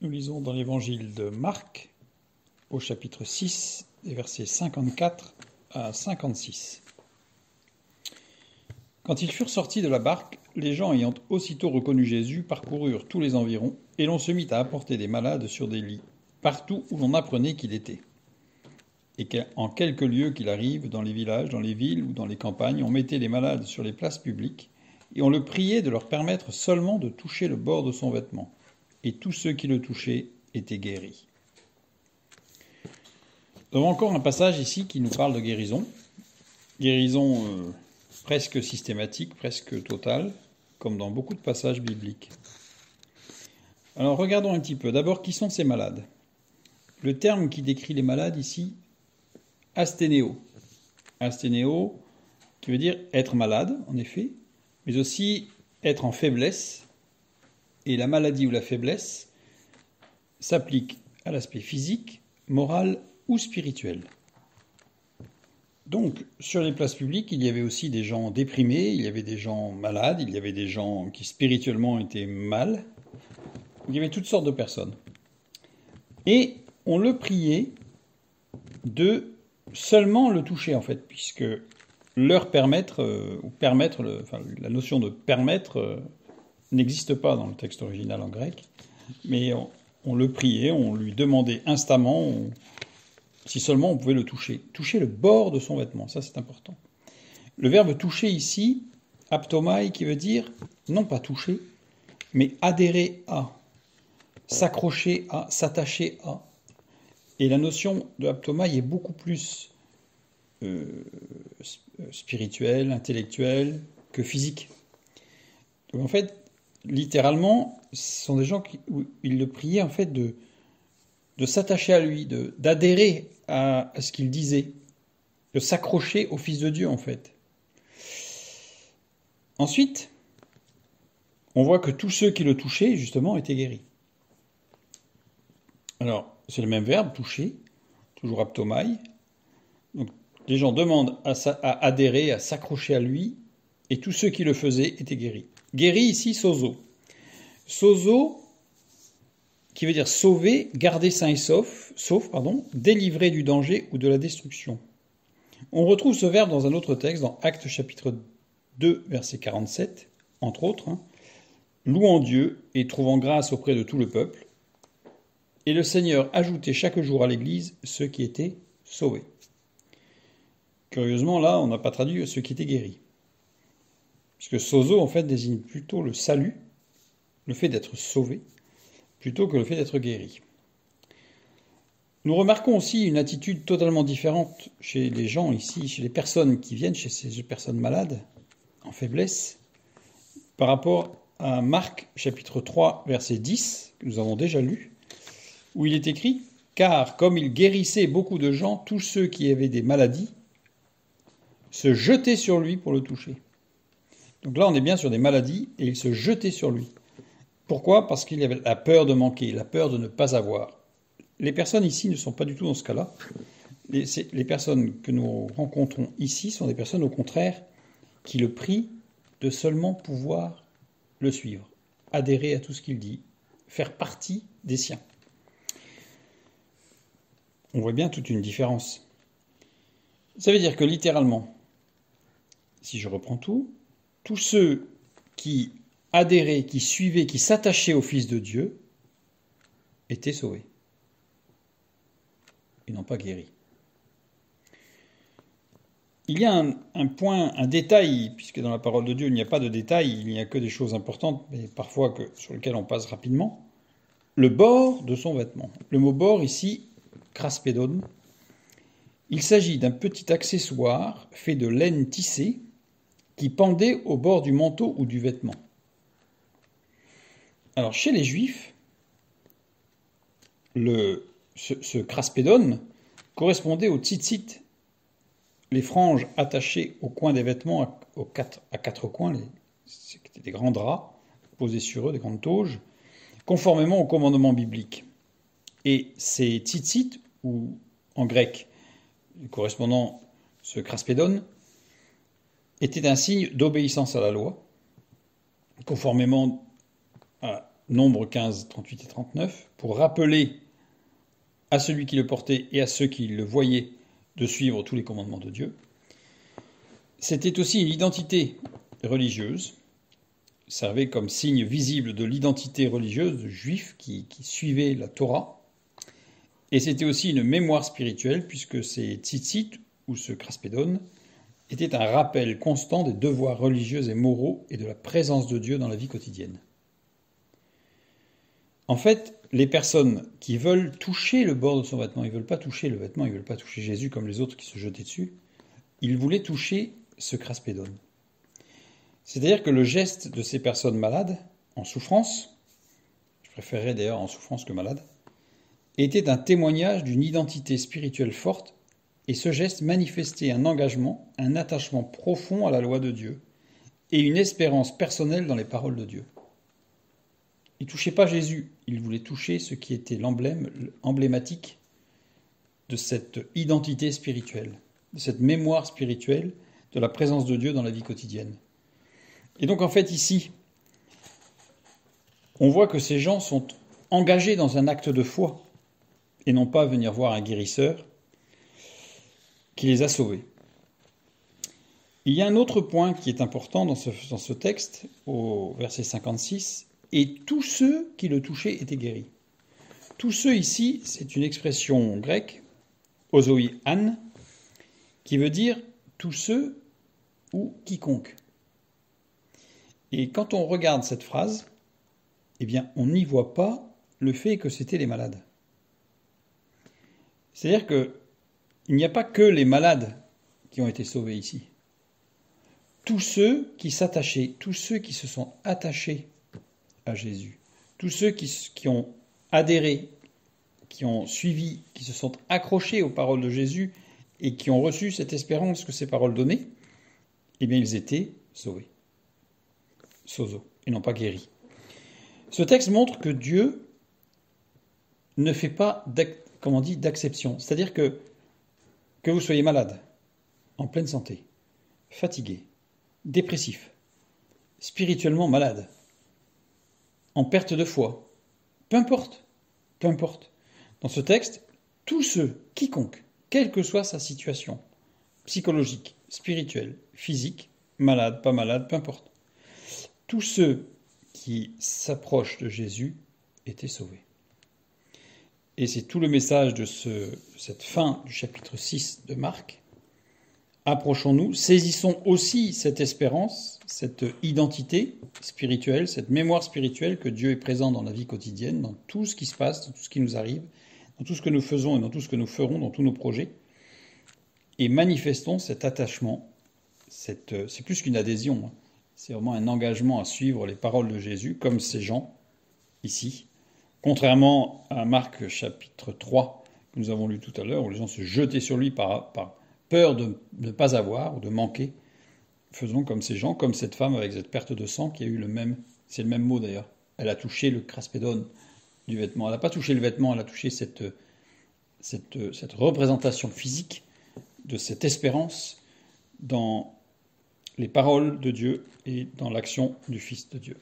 Nous lisons dans l'évangile de Marc, au chapitre 6, des versets 54 à 56. Quand ils furent sortis de la barque, les gens ayant aussitôt reconnu Jésus parcoururent tous les environs, et l'on se mit à apporter des malades sur des lits, partout où l'on apprenait qu'il était. Et qu'en quelques lieux qu'il arrive, dans les villages, dans les villes ou dans les campagnes, on mettait les malades sur les places publiques, et on le priait de leur permettre seulement de toucher le bord de son vêtement. Et tous ceux qui le touchaient étaient guéris. Nous avons encore un passage ici qui nous parle de guérison. Guérison euh, presque systématique, presque totale, comme dans beaucoup de passages bibliques. Alors regardons un petit peu. D'abord, qui sont ces malades? Le terme qui décrit les malades ici, asténéo. Asténéo, qui veut dire être malade, en effet, mais aussi être en faiblesse. Et la maladie ou la faiblesse s'applique à l'aspect physique, moral ou spirituel. Donc, sur les places publiques, il y avait aussi des gens déprimés, il y avait des gens malades, il y avait des gens qui spirituellement étaient mal. Il y avait toutes sortes de personnes. Et on le priait de seulement le toucher, en fait, puisque leur permettre, euh, ou permettre, la notion de permettre euh, n'existe pas dans le texte original en grec, mais on, le priait, on lui demandait instamment si seulement on pouvait le toucher. Toucher le bord de son vêtement, ça c'est important. Le verbe toucher ici, aptomai, qui veut dire non pas toucher, mais adhérer à, s'accrocher à, s'attacher à. Et la notion de aptomai est beaucoup plus euh, spirituel, intellectuel que physique. En fait, littéralement, ce sont des gens qui ils le priaient en fait de, s'attacher à lui, d'adhérer à, à, ce qu'il disait, de s'accrocher au Fils de Dieu en fait. Ensuite, on voit que tous ceux qui le touchaient, justement, étaient guéris. Alors, c'est le même verbe, toucher, toujours aptomai. Donc, les gens demandent à, adhérer, à s'accrocher à lui, et tous ceux qui le faisaient étaient guéris. Guéri ici, sozo. Sozo, qui veut dire sauver, garder sain et sauf, sauf pardon, délivrer du danger ou de la destruction. On retrouve ce verbe dans un autre texte, dans Actes chapitre 2, verset 47, entre autres, hein, louant Dieu et trouvant grâce auprès de tout le peuple. Et le Seigneur ajoutait chaque jour à l'Église ceux qui étaient sauvés. Curieusement, là, on n'a pas traduit ce qui était guéri. Puisque sozo, en fait, désigne plutôt le salut, le fait d'être sauvé, plutôt que le fait d'être guéri. Nous remarquons aussi une attitude totalement différente chez les gens ici, chez les personnes qui viennent, chez ces personnes malades, en faiblesse, par rapport à Marc chapitre 3 verset 10, que nous avons déjà lu, où il est écrit Car comme il guérissait beaucoup de gens, tous ceux qui avaient des maladies, se jeter sur lui pour le toucher. Donc là, on est bien sur des maladies et il se jetait sur lui. Pourquoi? Parce qu'il avait la peur de manquer, la peur de ne pas avoir. Les personnes ici ne sont pas du tout dans ce cas-là. Les, les, personnes que nous rencontrons ici sont des personnes au contraire qui le prient de seulement pouvoir le suivre, adhérer à tout ce qu'il dit, faire partie des siens. On voit bien toute une différence. Ça veut dire que littéralement, si je reprends tout, tous ceux qui adhéraient, qui suivaient, qui s'attachaient au Fils de Dieu étaient sauvés. Ils n'ont pas guéri. Il y a un, point, un détail, puisque dans la parole de Dieu il n'y a pas de détail, il n'y a que des choses importantes, mais parfois que, sur lesquelles on passe rapidement. Le bord de son vêtement. Le mot bord ici, craspédone, il s'agit d'un petit accessoire fait de laine tissée qui pendait au bord du manteau ou du vêtement. Alors chez les juifs, le, ce, ce craspédone correspondait au tzitzit, les franges attachées au coin des vêtements à, quatre, à quatre, coins, c'était des grands draps posés sur eux, des grandes tauges, conformément au commandement biblique. Et ces tzitzit, ou en grec, correspondant ce craspédone, était un signe d'obéissance à la loi, conformément à Nombre 15, 38 et 39, pour rappeler à celui qui le portait et à ceux qui le voyaient de suivre tous les commandements de Dieu. C'était aussi une identité religieuse, servait comme signe visible de l'identité religieuse de juifs qui, qui suivaient la Torah. Et c'était aussi une mémoire spirituelle, puisque ces tzitzit, ou ce craspédone, était un rappel constant des devoirs religieux et moraux et de la présence de Dieu dans la vie quotidienne. En fait, les personnes qui veulent toucher le bord de son vêtement, ils ne veulent pas toucher le vêtement, ils ne veulent pas toucher Jésus comme les autres qui se jetaient dessus, ils voulaient toucher ce craspédone. C'est-à-dire que le geste de ces personnes malades, en souffrance, je préférerais d'ailleurs en souffrance que malade, était un témoignage d'une identité spirituelle forte et ce geste manifestait un engagement, un attachement profond à la loi de Dieu et une espérance personnelle dans les paroles de Dieu. Il ne touchait pas Jésus, il voulait toucher ce qui était l'emblème emblématique de cette identité spirituelle, de cette mémoire spirituelle de la présence de Dieu dans la vie quotidienne. Et donc en fait ici, on voit que ces gens sont engagés dans un acte de foi et non pas venir voir un guérisseur qui les a sauvés. Il y a un autre point qui est important dans ce, texte, au verset 56, et tous ceux qui le touchaient étaient guéris. Tous ceux ici, c'est une expression grecque, osoi an, qui veut dire tous ceux ou quiconque. Et quand on regarde cette phrase, eh bien, on n'y voit pas le fait que c'était les malades. C'est-à-dire que il n'y a pas que les malades qui ont été sauvés ici. Tous ceux qui s'attachaient, tous ceux qui se sont attachés à Jésus, tous ceux qui, ont adhéré, qui ont suivi, qui se sont accrochés aux paroles de Jésus et qui ont reçu cette espérance que ces paroles donnaient, eh bien ils étaient sauvés. Sozo, et non pas guéris. Ce texte montre que Dieu ne fait pas, comment d'acception. C'est-à-dire que que vous soyez malade, en pleine santé, fatigué, dépressif, spirituellement malade, en perte de foi, peu importe, peu importe. Dans ce texte, tous ceux, quiconque, quelle que soit sa situation, psychologique, spirituelle, physique, malade, pas malade, peu importe, tous ceux qui s'approchent de Jésus étaient sauvés. Et c'est tout le message de ce, cette fin du chapitre 6 de Marc. Approchons-nous, saisissons aussi cette espérance, cette identité spirituelle, cette mémoire spirituelle que Dieu est présent dans la vie quotidienne, dans tout ce qui se passe, dans tout ce qui nous arrive, dans tout ce que nous faisons et dans tout ce que nous ferons, dans tous nos projets, et manifestons cet attachement. C'est plus qu'une adhésion, hein. c'est vraiment un engagement à suivre les paroles de Jésus, comme ces gens ici, Contrairement à Marc chapitre 3 que nous avons lu tout à l'heure, où les gens se jetaient sur lui par, peur de ne pas avoir ou de manquer, faisons comme ces gens, comme cette femme avec cette perte de sang qui a eu le même, c'est le même mot d'ailleurs, elle a touché le craspédone du vêtement. Elle n'a pas touché le vêtement, elle a touché cette, représentation physique de cette espérance dans les paroles de Dieu et dans l'action du Fils de Dieu.